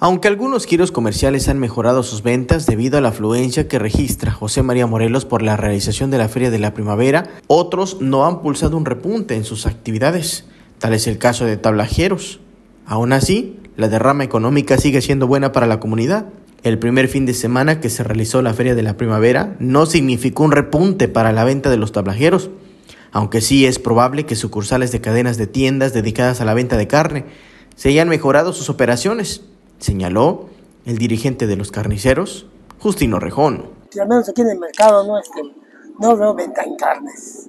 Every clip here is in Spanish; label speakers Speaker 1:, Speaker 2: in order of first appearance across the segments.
Speaker 1: Aunque algunos giros comerciales han mejorado sus ventas debido a la afluencia que registra José María Morelos por la realización de la Feria de la Primavera, otros no han pulsado un repunte en sus actividades. Tal es el caso de Tablajeros. Aún así, la derrama económica sigue siendo buena para la comunidad. El primer fin de semana que se realizó la Feria de la Primavera no significó un repunte para la venta de los tablajeros, aunque sí es probable que sucursales de cadenas de tiendas dedicadas a la venta de carne se hayan mejorado sus operaciones señaló el dirigente de los carniceros, Justino Rejón.
Speaker 2: Si al menos aquí en el mercado no, este, no veo venta en carnes.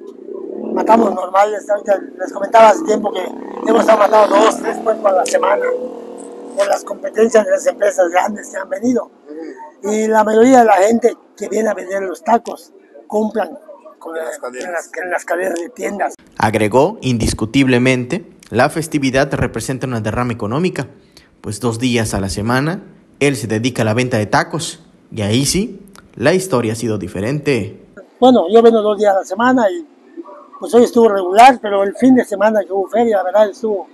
Speaker 2: Matamos normales, les comentaba hace tiempo que hemos estado matando dos, tres puercos a la semana por las competencias de las empresas grandes que han venido. Y la mayoría de la gente que viene a vender los tacos compran con las, en, las, en las cadenas de tiendas.
Speaker 1: Agregó indiscutiblemente, la festividad representa una derrama económica pues dos días a la semana él se dedica a la venta de tacos y ahí sí, la historia ha sido diferente.
Speaker 2: Bueno, yo vendo dos días a la semana y pues hoy estuvo regular, pero el fin de semana que hubo feria, la verdad estuvo,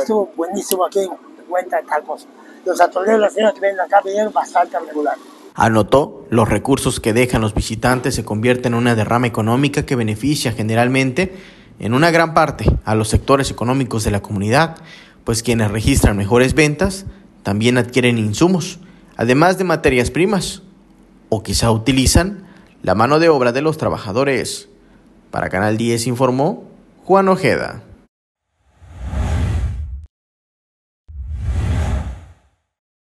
Speaker 2: estuvo buenísimo aquí en cuenta de tacos. Los atoleros, las señoras que vienen acá vinieron bastante regular.
Speaker 1: Anotó, los recursos que dejan los visitantes se convierten en una derrama económica que beneficia generalmente en una gran parte a los sectores económicos de la comunidad, pues quienes registran mejores ventas también adquieren insumos, además de materias primas, o quizá utilizan la mano de obra de los trabajadores. Para Canal 10 informó Juan Ojeda.